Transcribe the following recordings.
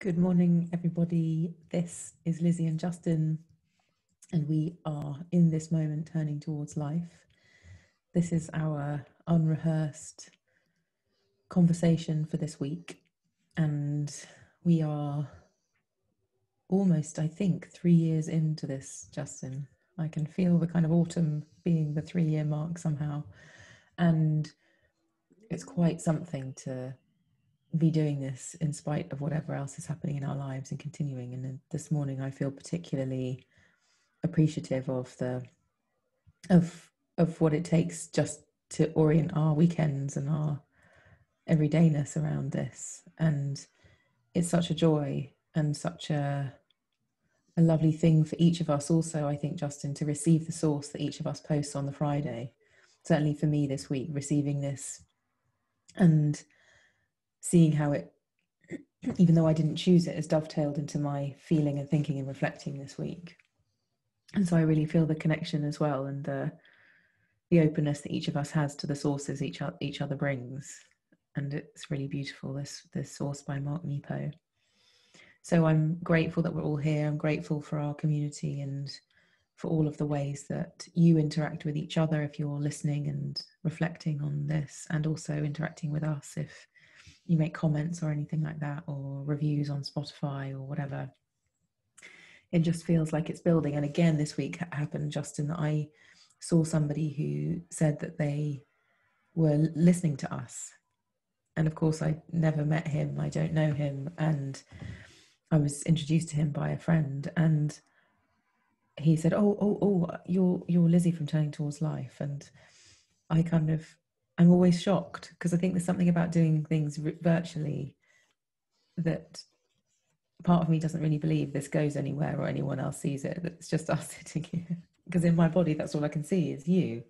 Good morning, everybody. This is Lizzie and Justin, and we are in this moment turning towards life. This is our unrehearsed conversation for this week, and we are almost, I think, three years into this, Justin. I can feel the kind of autumn being the three year mark somehow, and it's quite something to be doing this in spite of whatever else is happening in our lives and continuing. And this morning, I feel particularly appreciative of the of of what it takes just to orient our weekends and our everydayness around this. And it's such a joy and such a a lovely thing for each of us also i think justin to receive the source that each of us posts on the friday certainly for me this week receiving this and seeing how it, even though I didn't choose it, has dovetailed into my feeling and thinking and reflecting this week. And so I really feel the connection as well and the the openness that each of us has to the sources each each other brings. And it's really beautiful. This this source by Mark Nepo. So I'm grateful that we're all here. I'm grateful for our community and for all of the ways that you interact with each other if you're listening and reflecting on this, and also interacting with us if you make comments or anything like that or reviews on Spotify or whatever. It just feels like it's building. And again, this week happened, Justin, that I saw somebody who said that they were listening to us. And of course, I never met him, I don't know him. And I was introduced to him by a friend. And he said, "Oh, oh, oh, you're you're Lizzie from Turning Towards Life," and I kind of I'm always shocked because I think there's something about doing things virtually that part of me doesn't really believe this goes anywhere or anyone else sees it. It's just us sitting here because in my body, that's all I can see is you.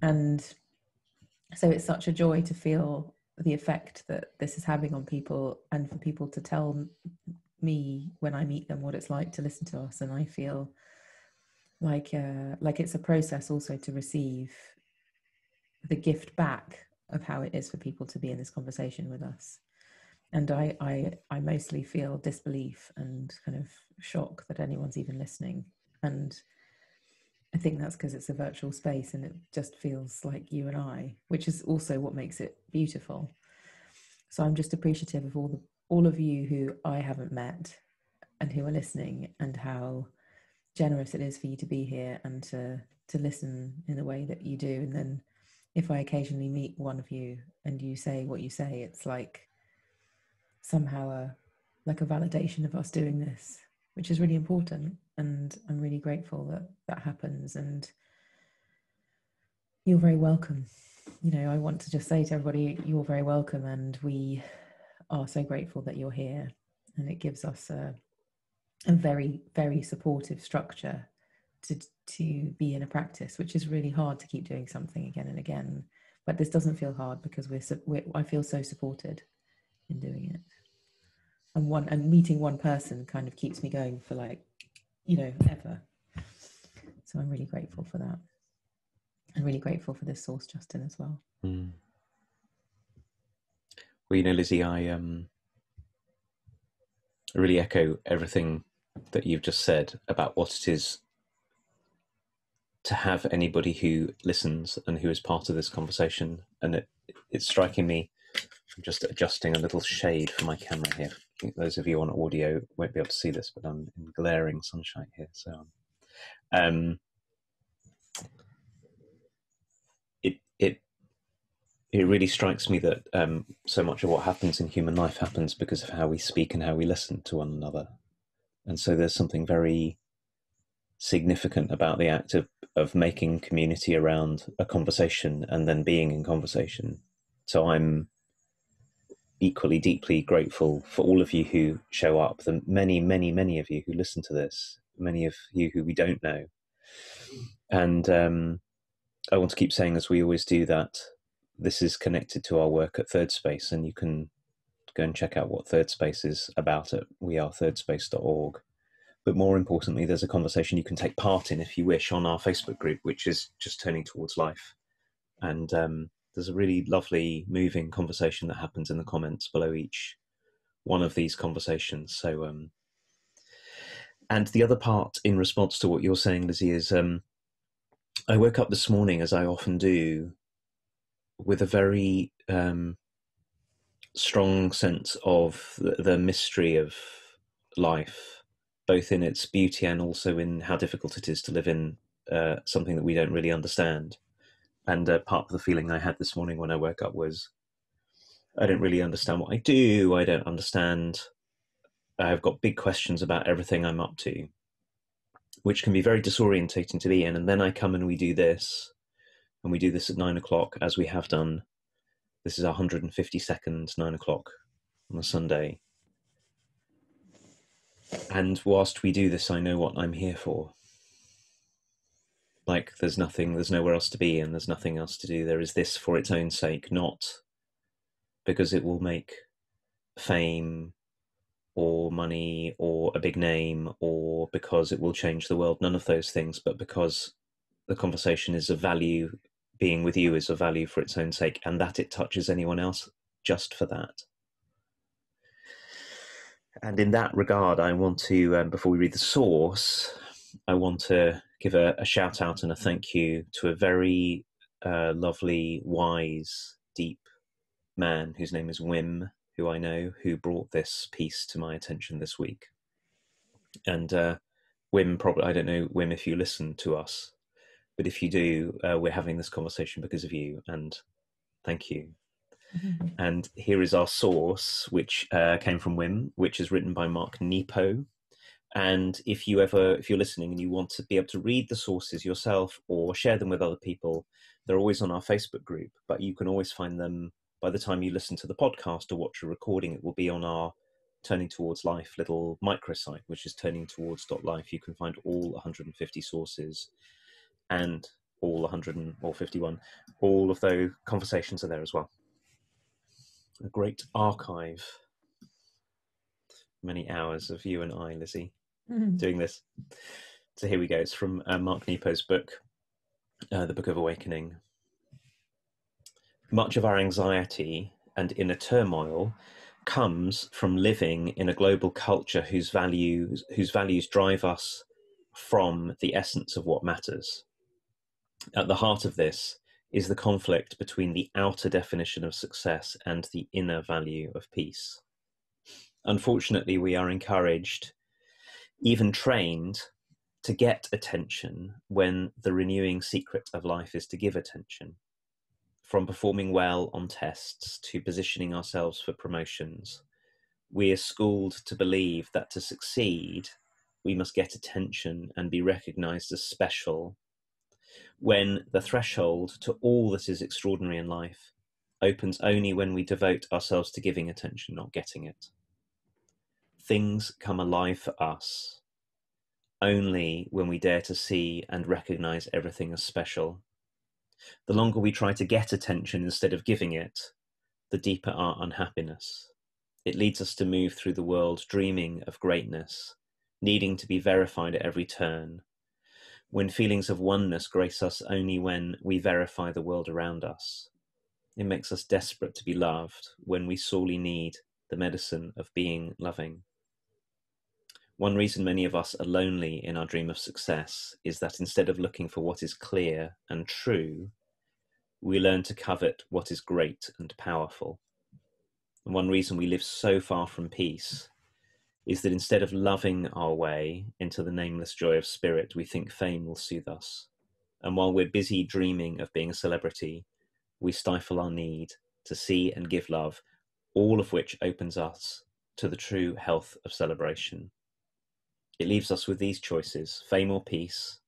And so it's such a joy to feel the effect that this is having on people and for people to tell me when I meet them what it's like to listen to us. And I feel like uh, like it's a process also to receive the gift back of how it is for people to be in this conversation with us. And I, I, I mostly feel disbelief and kind of shock that anyone's even listening. And I think that's because it's a virtual space and it just feels like you and I, which is also what makes it beautiful. So I'm just appreciative of all the all of you who I haven't met and who are listening and how generous it is for you to be here and to to listen in the way that you do and then if I occasionally meet one of you and you say what you say, it's like somehow a like a validation of us doing this, which is really important. And I'm really grateful that that happens. And you're very welcome. You know, I want to just say to everybody, you're very welcome. And we are so grateful that you're here. And it gives us a, a very, very supportive structure to to be in a practice, which is really hard to keep doing something again and again. But this doesn't feel hard because we're, we're I feel so supported in doing it, and one and meeting one person kind of keeps me going for like you know ever. So I'm really grateful for that. I'm really grateful for this source, Justin, as well. Mm. Well, you know, Lizzie, I um, I really echo everything that you've just said about what it is to have anybody who listens and who is part of this conversation. And it, it's striking me, I'm just adjusting a little shade for my camera here. those of you on audio won't be able to see this, but I'm in glaring sunshine here. So, um, it it it really strikes me that um, so much of what happens in human life happens because of how we speak and how we listen to one another, and so there's something very significant about the act of, of making community around a conversation and then being in conversation. So I'm equally deeply grateful for all of you who show up, the many, many, many of you who listen to this, many of you who we don't know. And um, I want to keep saying, as we always do, that this is connected to our work at Thirdspace, and you can go and check out what Thirdspace is about at wearethirdSpace.org. But more importantly, there's a conversation you can take part in if you wish on our Facebook group, which is just turning towards life. And um, there's a really lovely, moving conversation that happens in the comments below each one of these conversations. So, um, and the other part in response to what you're saying, Lizzie, is um, I woke up this morning, as I often do, with a very um, strong sense of the, the mystery of life, both in its beauty and also in how difficult it is to live in uh, something that we don't really understand. And uh, part of the feeling I had this morning when I woke up was I don't really understand what I do. I don't understand. I've got big questions about everything I'm up to, which can be very disorientating to be in. And then I come and we do this, and we do this at nine o'clock, as we have done. This is our 152nd, nine o'clock on a Sunday. And whilst we do this, I know what I'm here for. Like, there's nothing, there's nowhere else to be, and there's nothing else to do. There is this for its own sake, not because it will make fame or money or a big name or because it will change the world. None of those things, but because the conversation is of value, being with you is of value for its own sake, and that it touches anyone else just for that. And in that regard, I want to, um, before we read the source, I want to give a, a, shout out and a thank you to a very uh, lovely, wise, deep man whose name is Wim, who I know, who brought this piece to my attention this week. And uh, Wim, probably, I don't know, Wim, if you listen to us, but if you do, uh, we're having this conversation because of you, and thank you. Mm-hmm. And here is our source, which uh, came from Wim, which is written by Mark Nepo. And if you ever, if you're listening and you want to be able to read the sources yourself or share them with other people, they're always on our Facebook group, but you can always find them by the time you listen to the podcast or watch a recording, it will be on our Turning Towards Life little microsite, which is turning towards life. You can find all 150 sources and all 151. All of those conversations are there as well. A great archive. Many hours of you and I, Lizzie, mm-hmm. doing this. So here we go. It's from uh, Mark Nepo's book, uh, The Book of Awakening, much of our anxiety and inner turmoil comes from living in a global culture whose values whose values drive us from the essence of what matters. At the heart of this is the conflict between the outer definition of success and the inner value of peace. Unfortunately, we are encouraged, even trained, to get attention when the renewing secret of life is to give attention from performing well on tests to positioning ourselves for promotions, we are schooled to believe that to succeed, we must get attention and be recognized as special, when the threshold to all that is extraordinary in life opens only when we devote ourselves to giving attention, not getting it. Things come alive for us only when we dare to see and recognize everything as special the longer we try to get attention instead of giving it, the deeper our unhappiness. It leads us to move through the world dreaming of greatness, needing to be verified at every turn, when feelings of oneness grace us only when we verify the world around us. It makes us desperate to be loved when we sorely need the medicine of being loving. One reason many of us are lonely in our dream of success is that instead of looking for what is clear and true, we learn to covet what is great and powerful. And one reason we live so far from peace is that instead of loving our way into the nameless joy of spirit, we think fame will soothe us. And while we're busy dreaming of being a celebrity, we stifle our need to see and give love, all of which opens us to the true health of celebration. It leaves us with these choices fame or peace,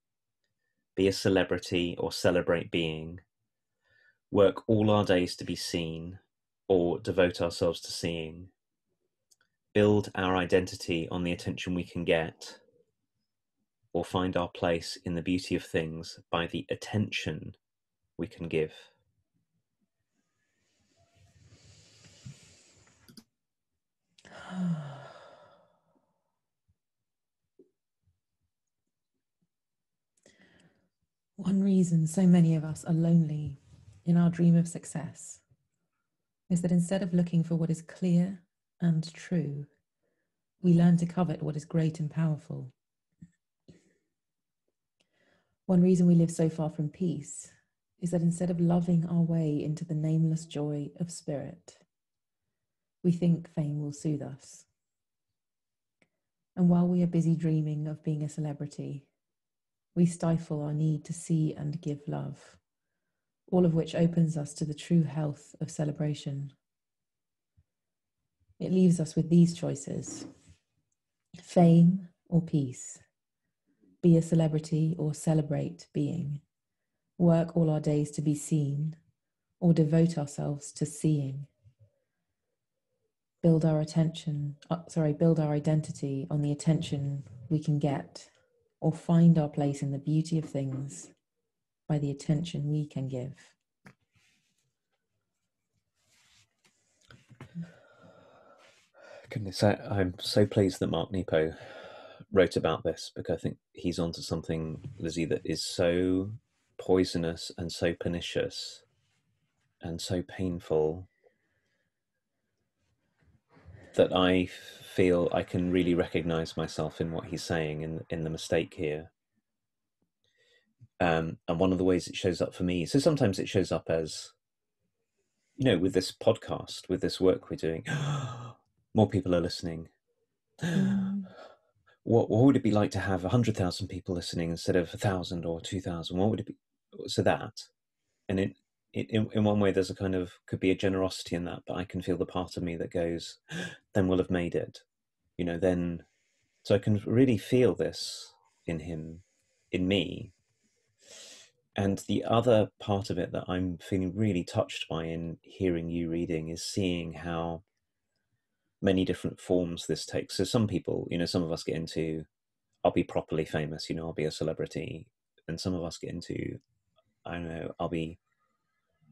be a celebrity or celebrate being, work all our days to be seen or devote ourselves to seeing, build our identity on the attention we can get, or find our place in the beauty of things by the attention we can give. One reason so many of us are lonely in our dream of success is that instead of looking for what is clear and true, we hmm. learn to covet what is great and powerful. One reason we live so far from peace is that instead of loving our way into the nameless joy of spirit, we think fame will soothe us. And while we are busy dreaming of being a celebrity, we stifle our need to see and give love, all of which opens us to the true health of celebration. It leaves us with these choices. Fame or peace, be a celebrity or celebrate being, work all our days to be seen or devote ourselves to seeing. Build our attention uh, sorry build our identity on the attention we can get or find our place in the beauty of things by the attention we can give goodness I, i'm so pleased that mark nepo wrote about this because i think he's onto something lizzie that is so poisonous and so pernicious and so painful that I feel I can really recognize myself in what he's saying in in the mistake here. Um, and one of the ways it shows up for me, so sometimes it shows up as, you know, with this podcast, with this work we're doing, more people are listening. Mm. What what would it be like to have a hundred thousand people listening instead of a thousand or two thousand? What would it be? So that, and it in, in one way there's a kind of could be a generosity in that but i can feel the part of me that goes then we'll have made it you know then so i can really feel this in him in me and the other part of it that i'm feeling really touched by in hearing you reading is seeing how many different forms this takes. So some people you know some of us get into i'll be properly famous you know i'll be a celebrity and some of us get into i don't know i'll be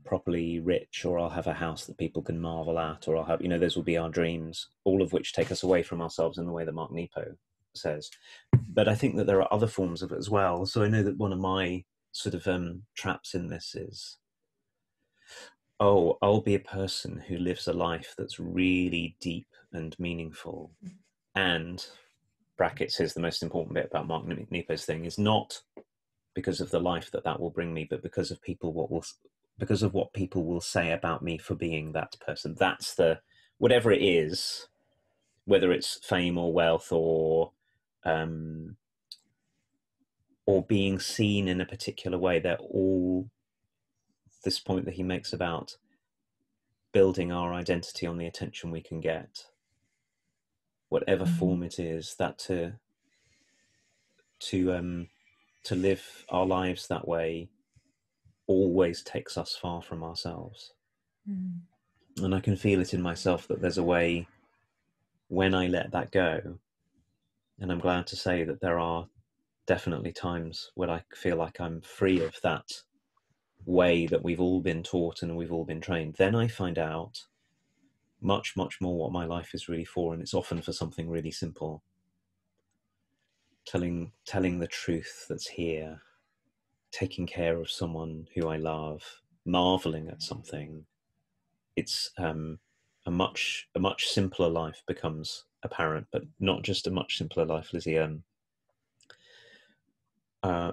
properly rich or I'll have a house that people can marvel at or I'll have you know those will be our dreams all of which take us away from ourselves in the way that Mark Nepo says. But I think that there are other forms of it as well. So I know that one of my sort of um, traps in this is oh I'll be a person who lives a life that's really deep and meaningful and brackets is the most important bit about Mark Nepo's thing is not because of the life that that will bring me but because of people what will because of what people will say about me for being that person. That's the whatever it is, whether it's fame or wealth or um, or being seen in a particular way. They're all this point that he makes about building our identity on the attention we can get, whatever mm-hmm. form it is. That to to um, to live our lives that way always takes us far from ourselves. Mm. And I can feel it in myself that there's a way when I let that go, and I'm glad to say that there are definitely times when I feel like I'm free of that way that we've all been taught and we've all been trained, then I find out much, much more what my life is really for, and it's often for something really simple. Telling telling the truth that's here taking care of someone who I love, marveling at something, it's um, a much a much simpler life becomes apparent, but not just a much simpler life, Lizzie. Um, uh,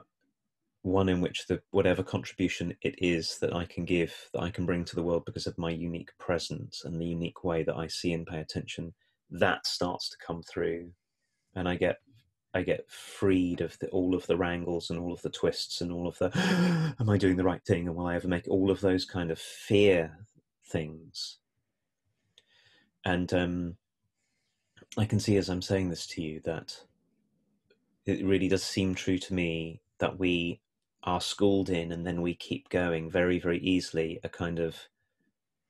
one in which the whatever contribution it is that I can give, that I can bring to the world because of my unique presence and the unique way that I see and pay attention, that starts to come through, and I get I get freed of the, all of the wrangles and all of the twists and all of the am I doing the right thing and will I ever make all of those kind of fear things. And um, I can see as I'm saying this to you that it really does seem true to me that we are schooled in and then we keep going very, very easily a kind of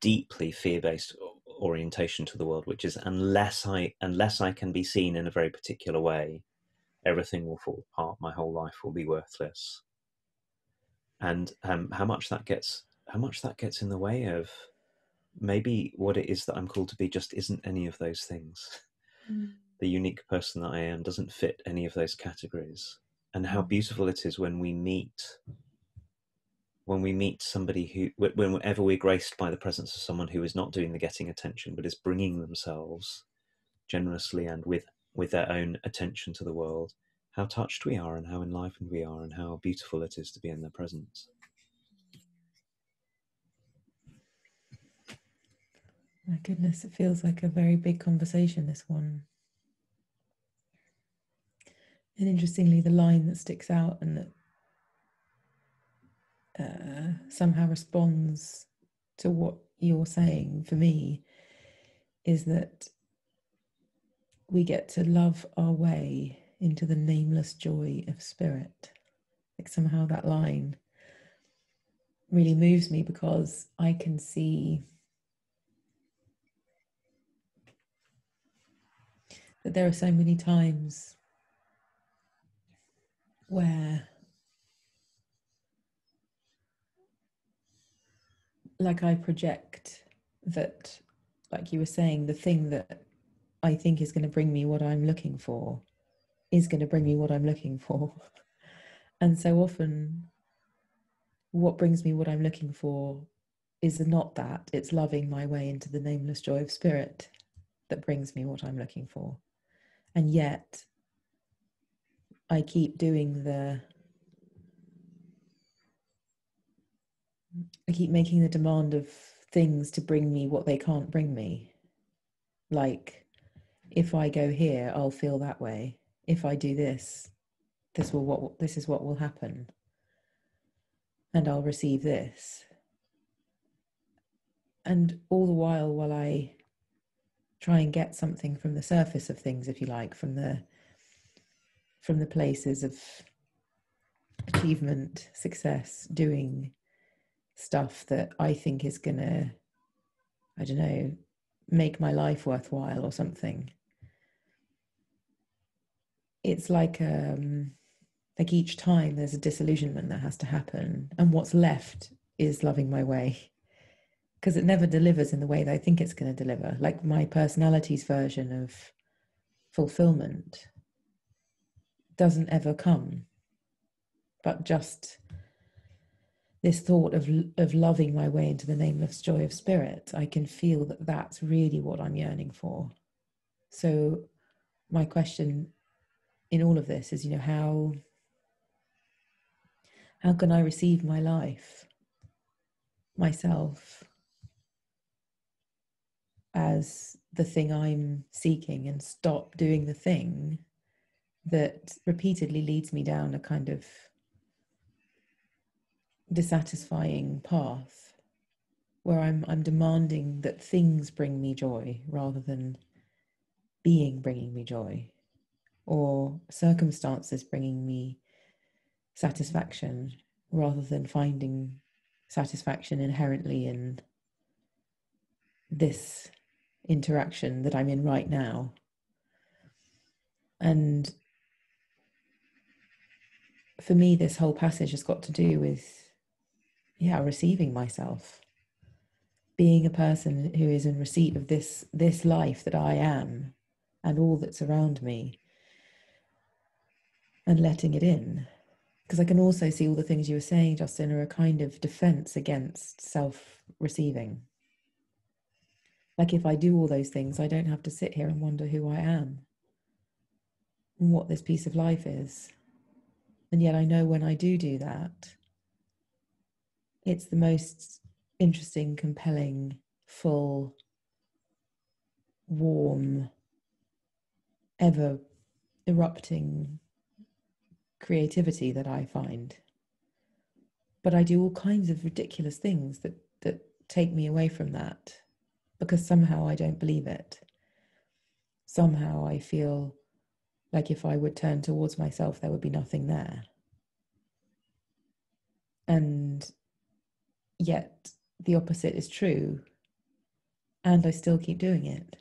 deeply fear based orientation to the world, which is unless I unless I can be seen in a very particular way, everything will fall apart. My whole life will be worthless. And um, how much that gets, how much that gets in the way of maybe what it is that I'm called to be just isn't any of those things. Mm. The unique person that I am doesn't fit any of those categories. And how beautiful it is when we meet when we meet somebody who, whenever we're graced by the presence of someone who is not doing the getting attention, but is bringing themselves generously and with, with their own attention to the world, how touched we are and how enlivened we are and how beautiful it is to be in their presence. My goodness, it feels like a very big conversation, this one. And interestingly, the line that sticks out and that uh, somehow responds to what you're saying for me is that we get to love our way into the nameless joy of spirit. Like somehow that line really moves me because I can see that there are so many times where like I project that, like you were saying, the thing that I think is going to bring me what I'm looking for is going to bring me what I'm looking for. And so often, what brings me what I'm looking for is not that, it's loving my way into the nameless joy of spirit that brings me what I'm looking for. And yet, I keep doing the I keep making the demand of things to bring me what they can't bring me. Like, if I go here, I'll feel that way. If I do this, this will what this is what will happen. And I'll receive this. And all the while, while I try and get something from the surface of things, if you like, from the from the places of achievement, success, doing, stuff that I think is going to, I don't know, make my life worthwhile or something. It's like um, like each time there's a disillusionment that has to happen, and what's left is loving my way because it never delivers in the way that I think it's going to deliver. Like my personality's version of fulfillment doesn't ever come, but just this thought of of loving my way into the nameless joy of spirit i can feel that that's really what i'm yearning for. So my question in all of this is you know how how can i receive my life myself as the thing i'm seeking and stop doing the thing that repeatedly leads me down a kind of dissatisfying path where I'm I'm demanding that things bring me joy rather than being bringing me joy or circumstances bringing me satisfaction rather than finding satisfaction inherently in this interaction that I'm in right now. And for me, this whole passage has got to do with yeah receiving myself. Being a person who is in receipt of this this life that i am and all that's around me and letting it in. Because i can also see all the things you were saying justin are a kind of defense against self receiving like if i do all those things i don't have to sit here and wonder who i am and what this piece of life is and yet i know when i do do that it's the most interesting, compelling, full, warm, ever erupting creativity that I find. But I do all kinds of ridiculous things that, that take me away from that because somehow I don't believe it. Somehow I feel like if I would turn towards myself, there would be nothing there. And yet the opposite is true and I still keep doing it.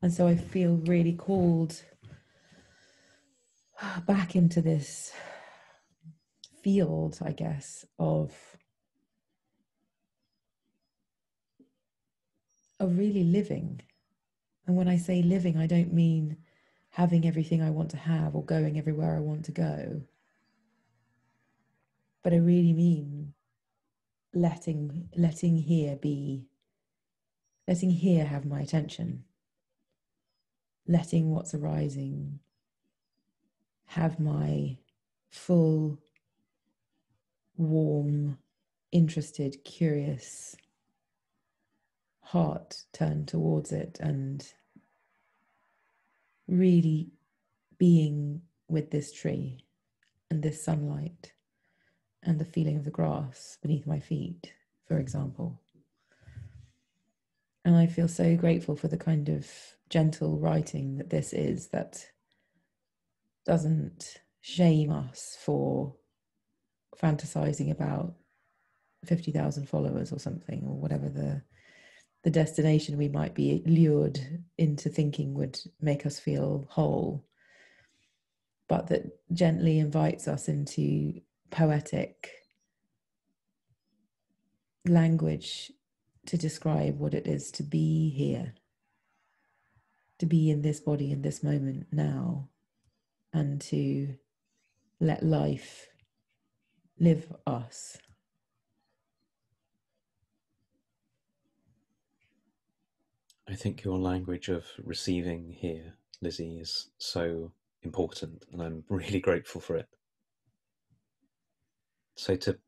And so I feel really called back into this field, I guess, of of really living. And when I say living, I don't mean having everything I want to have or going everywhere I want to go. But I really mean letting letting here be letting here have my attention letting what's arising have my full warm interested curious heart turned towards it and really being with this tree and this sunlight and the feeling of the grass beneath my feet, for example. And I feel so grateful for the kind of gentle writing that this is that doesn't shame us for fantasizing about 50,000 followers or something, or whatever the the destination we might be lured into thinking would make us feel whole, but that gently invites us into poetic language to describe what it is to be here, to be in this body in this moment now, and to let life live us. I think your language of receiving here, Lizzie, is so important, and I'm really grateful for it. So to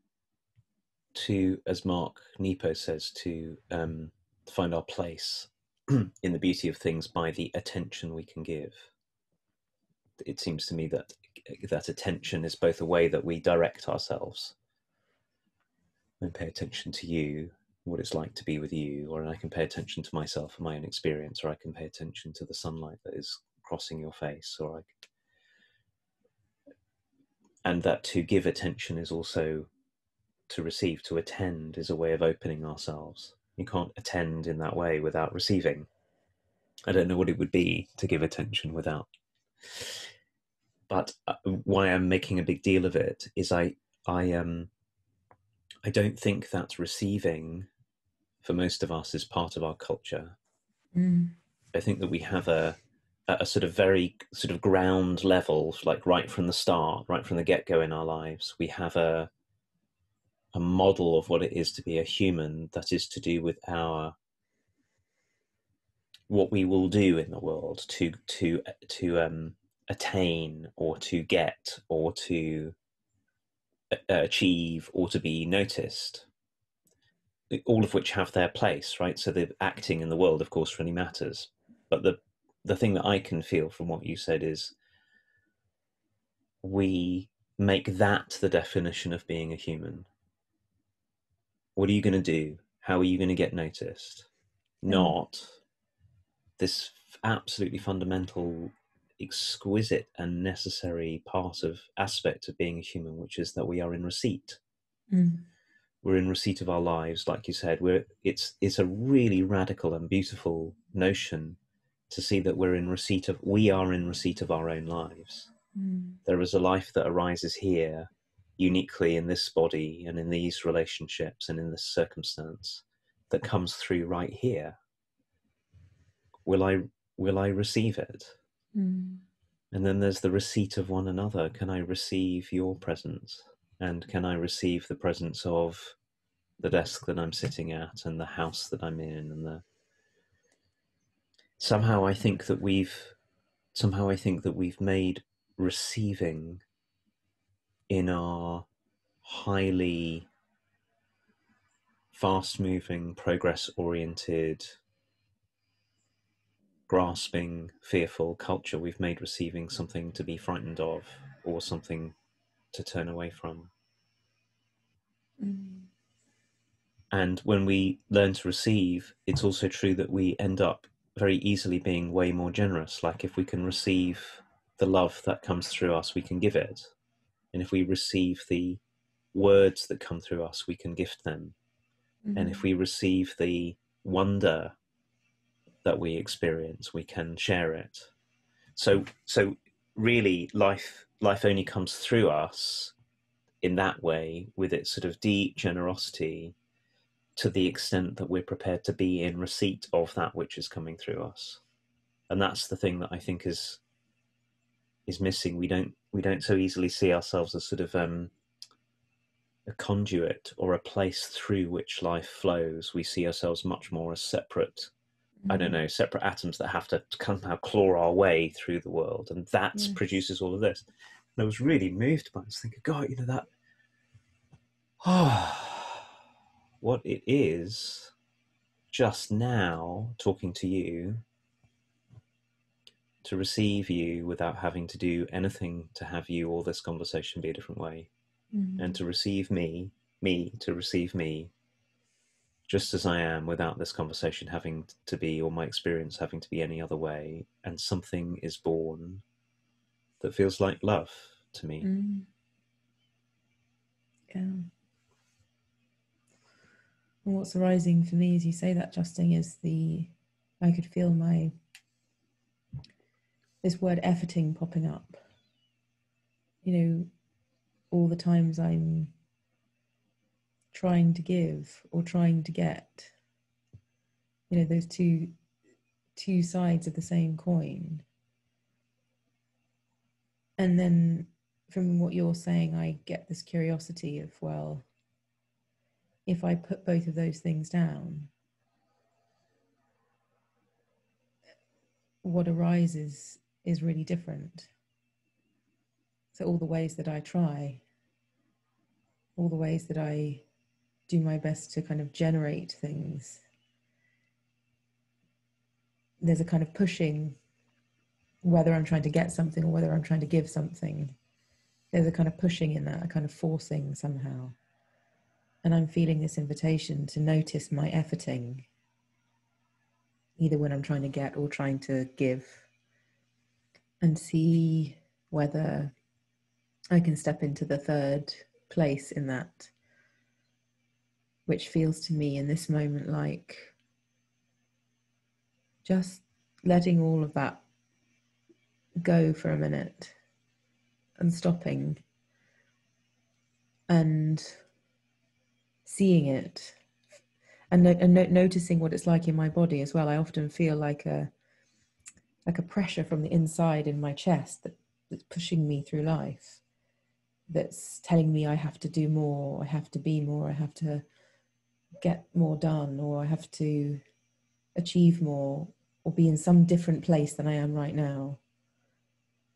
to as Mark Nepo says, to um, find our place in the beauty of things by the attention we can give. It seems to me that that attention is both a way that we direct ourselves and pay attention to you what it's like to be with you, or I can pay attention to myself and my own experience, or I can pay attention to the sunlight that is crossing your face, or I. And that to give attention is also to receive. To attend is a way of opening ourselves. You can't attend in that way without receiving. I don't know what it would be to give attention without. But uh, why I'm making a big deal of it is I I um I don't think that receiving for most of us is part of our culture. Mm. I think that we have a a sort of very sort of ground level, like right from the start, right from the get go in our lives, we have a a model of what it is to be a human that is to do with our what we will do in the world to to to um, attain or to get or to uh, achieve or to be noticed all of which have their place, right? So the acting in the world, of course, really matters. But the the thing that I can feel from what you said is we make that the definition of being a human. What are you going to do? How are you going to get noticed? Mm. Not this absolutely fundamental, exquisite, and necessary part of aspect of being a human, which is that we are in receipt. Mm we're in receipt of our lives, like you said. We're it's it's a really radical and beautiful notion to see that we're in receipt of we are in receipt of our own lives. Mm. There is a life that arises here uniquely in this body and in these relationships and in this circumstance that comes through right here. Will I will I receive it? Mm. And then there's the receipt of one another. Can I receive your presence? And can I receive the presence of the desk that I'm sitting at and the house that I'm in and the somehow I think that we've somehow I think that we've made receiving in our highly fast moving, progress oriented, grasping, fearful culture, we've made receiving something to be frightened of or something to turn away from. Mm. And when we learn to receive, it's also true that we end up very easily being way more generous. Like if we can receive the love that comes through us, we can give it. And if we receive the words that come through us, we can gift them. Mm-hmm. And if mm-hmm. we receive the wonder that we experience, we can share it. So, so really, life life only comes through us in that way with its sort of deep generosity to the extent that we're prepared to be in receipt of that which is coming through us and that's the thing that i think is is missing we don't we don't so easily see ourselves as sort of um a conduit or a place through which life flows. We see ourselves much more as separate. I don't mm-hmm. know, separate atoms that have to somehow claw our way through the world. And that yes. produces all of this. And I was really moved by it. I was thinking, God, you know, that, oh, what it is just now talking to you to receive you without having to do anything to have you or this conversation be a different way mm-hmm. and to receive me me to receive me just as i am without this conversation having to be or my experience having to be any other way and something is born that feels like love to me mm. yeah and what's arising for me as you say that justin is the i could feel my this word efforting popping up. You know, all the times I'm trying to give or trying to get. You know, those two two sides of the same coin. And then from what you're saying, I get this curiosity of, well, if I put both of those things down, what arises is really different. So, all the ways that I try, all the ways that I do my best to kind of generate things, there's a kind of pushing, whether I'm trying to get something or whether I'm trying to give something. There's a kind of pushing in that, a kind of forcing somehow. And I'm feeling this invitation to notice my efforting, either when I'm trying to get or trying to give and see whether I can step into the third place in that, which feels to me in this moment like just letting all of that go for a minute and stopping and seeing it and, no- and no- noticing what it's like in my body as well. I often feel like a like a pressure from the inside in my chest that, that's pushing me through life that's telling me I have to do more, I have to be more, I have to get more done, or I have to achieve more, or be in some different place than I am right now.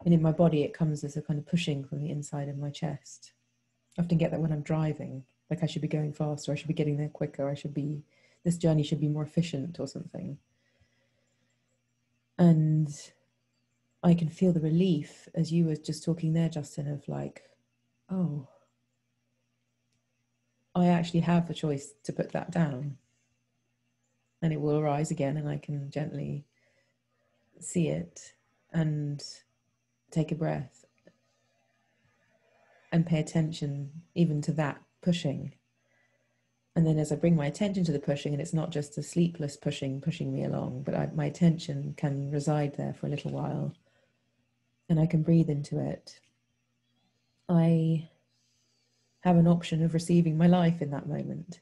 And in my body, it comes as a kind of pushing from the inside of my chest. I often get that when I'm driving, like I should be going faster, I should be getting there quicker, I should be, this journey should be more efficient or something and I can feel the relief as you were just talking there, Justin, of like, oh, I actually have a choice to put that down. And it will arise again, and I can gently see it and take a breath and pay attention even to that pushing and then as I bring my attention to the pushing, and it's not just a sleepless pushing, pushing me along, but I, my attention can reside there for a little while and I can breathe into it. I have an option of receiving my life in that moment.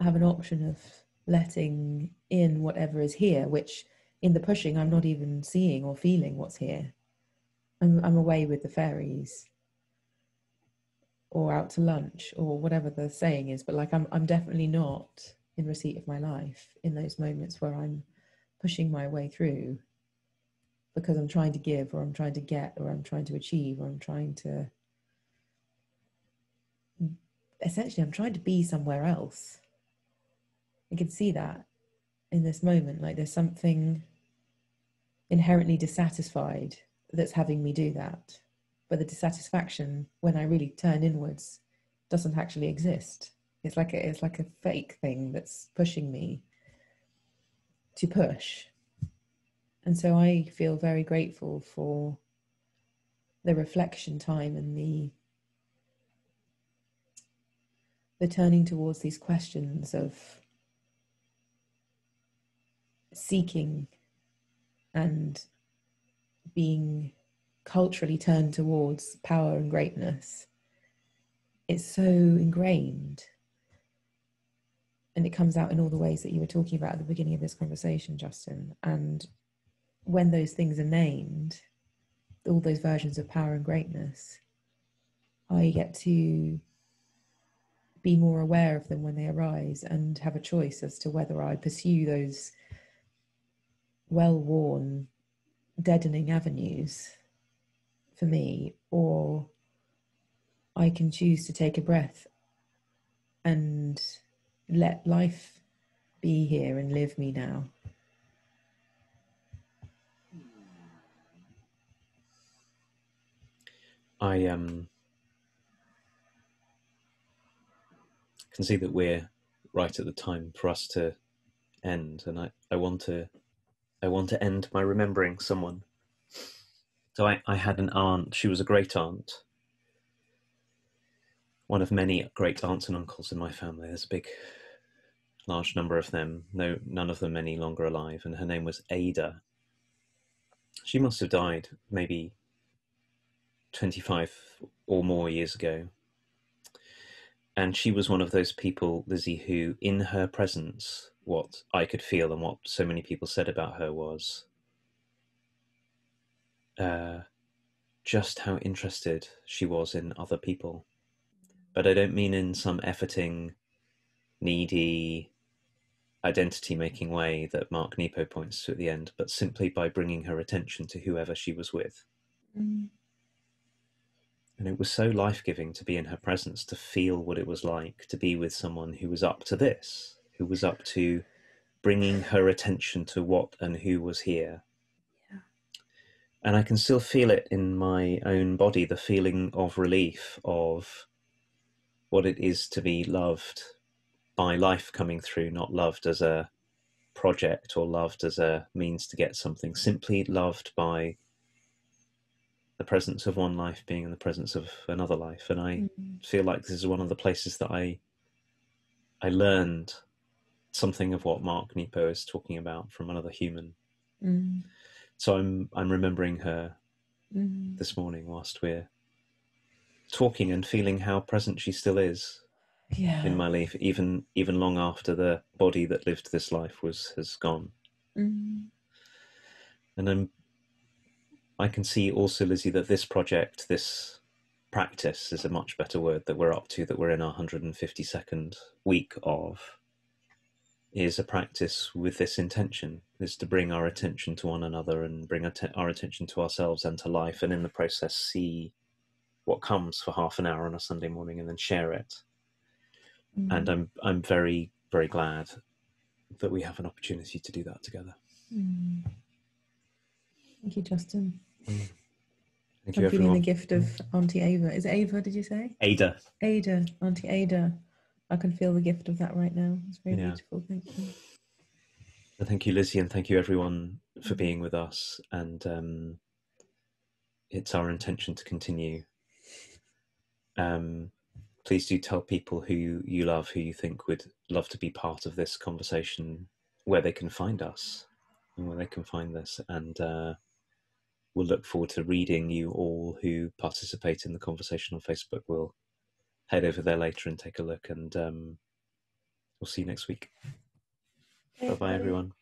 I have an option of letting in whatever is here, which in the pushing, I'm not even seeing or feeling what's here. I'm, I'm away with the fairies or out to lunch or whatever the saying is but like i'm i'm definitely not in receipt of my life in those moments where i'm pushing my way through because i'm trying to give or i'm trying to get or i'm trying to achieve or i'm trying to essentially i'm trying to be somewhere else i can see that in this moment like there's something inherently dissatisfied that's having me do that but the dissatisfaction when I really turn inwards doesn't actually exist. It's like a, it's like a fake thing that's pushing me to push. And so I feel very grateful for the reflection time and the the turning towards these questions of seeking and being culturally turned towards power and greatness. It's so ingrained. And it comes out in all the ways that you were talking about at the beginning of this conversation, Justin. And when those things are named, all those versions of power and greatness, I get to be more aware of them when they arise and have a choice as to whether I pursue those well worn, deadening avenues for me, or I can choose to take a breath and let life be here and live me now. I um can see that we're right at the time for us to end, and I, I want to I want to end by remembering someone. So I, I had an aunt, she was a great aunt. One of many great aunts and uncles in my family. There's a big large number of them, no none of them any longer alive, and her name was Ada. She must have died maybe 25 or more years ago and she was one of those people, Lizzie, who, in her presence, what I could feel and what so many people said about her was uh, just how interested she was in other people. But I don't mean in some efforting, needy, identity making way that Mark Nepo points to at the end, but simply by bringing her attention to whoever she was with. Mm. And it was so life giving to be in her presence, to feel what it was like to be with someone who was up to this, who was up to bringing her attention to what and who was here. Yeah. And I can still feel it in my own body the feeling of relief of what it is to be loved by life coming through, not loved as a project or loved as a means to get something, simply loved by the presence of one life being in the presence of another life and i mm-hmm. feel like this is one of the places that i i learned something of what mark nepo is talking about from another human mm. so i'm i'm remembering her mm. this morning whilst we're talking and feeling how present she still is yeah. in my life even even long after the body that lived this life was has gone mm. and i'm I can see also, Lizzie, that this project, this practice is a much better word that we're up to, that we're in our 152nd week of, is a practice with this intention, is to bring our attention to one another and bring our attention to ourselves and to life, and in the process, see what comes for half an hour on a Sunday morning and then share it. Mm. And I'm I'm very very glad that we have an opportunity to do that together. Mm. Thank you, Justin. Mm. Thank I'm you, feeling the gift of Auntie Ava. Is it Ava, did you say? Ada. Ada, Auntie Ada. I can feel the gift of that right now. It's very yeah. beautiful. Thank you. thank you, Lizzie, and thank you, everyone, for being with us. And um, it's our intention to continue. Um, please do tell people who you love, who you think would love to be part of this conversation, where they can find us and where they can find this. And uh, we'll look forward to reading you all who participate in the conversation on Facebook. We'll head over there later and take a look, and um, we'll see you next week. Bye bye, everyone.